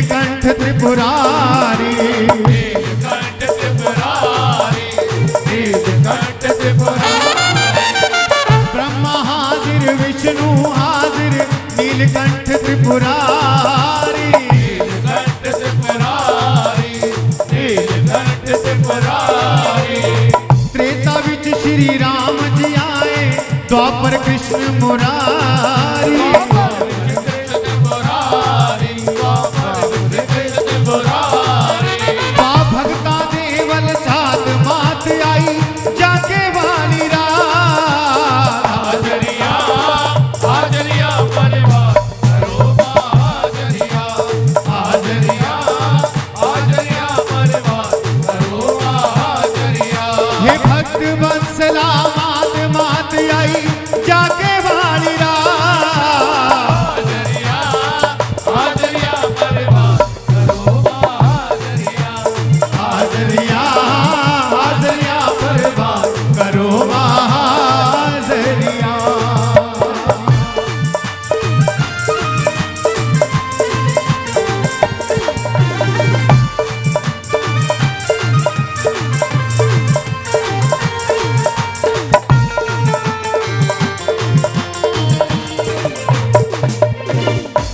नीलकंठ त्रिपुरारी। नीलकंठ त्रिपुरारी। नीलकंठ त्रिपुरारी। ब्रह्मा हाजिर विष्णु हाजिर नीलकंठ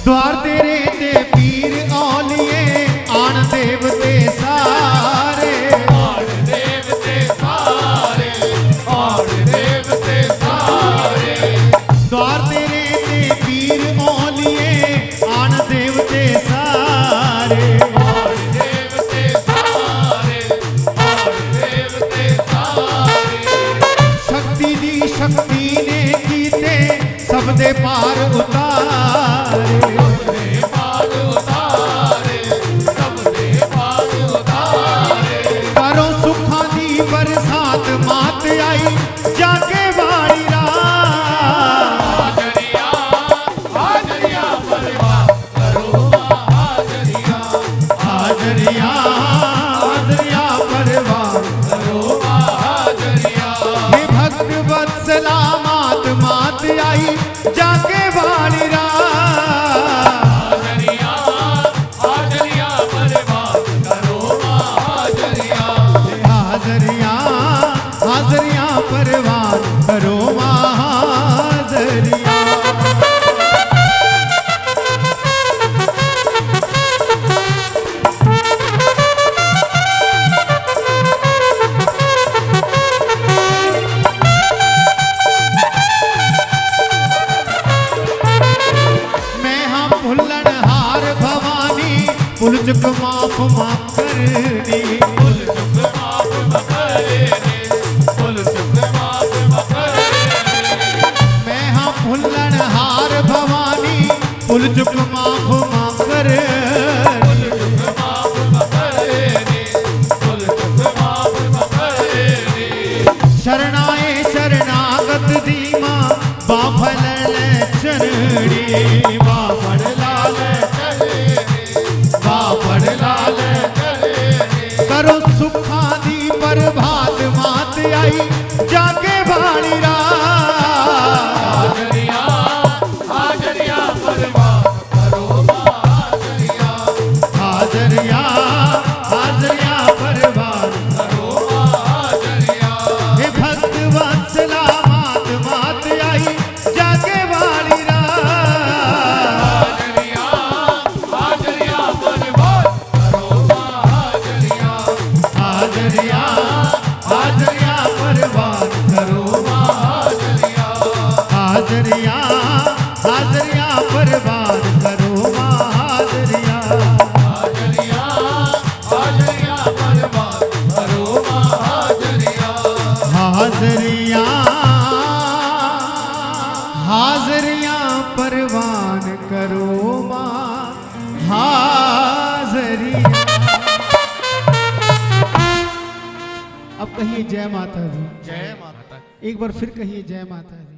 द्वार तेरे Rama मुलजक माफ़ माफ़ माफ़ माफ़ माफ़ माफ़ मैं हाँ भुल्लन हार भवानी। मुलजक माफ़ माफ़ परवान करो कहिए जय माता दी। जय माता एक बार फिर कहिए जय माता दी।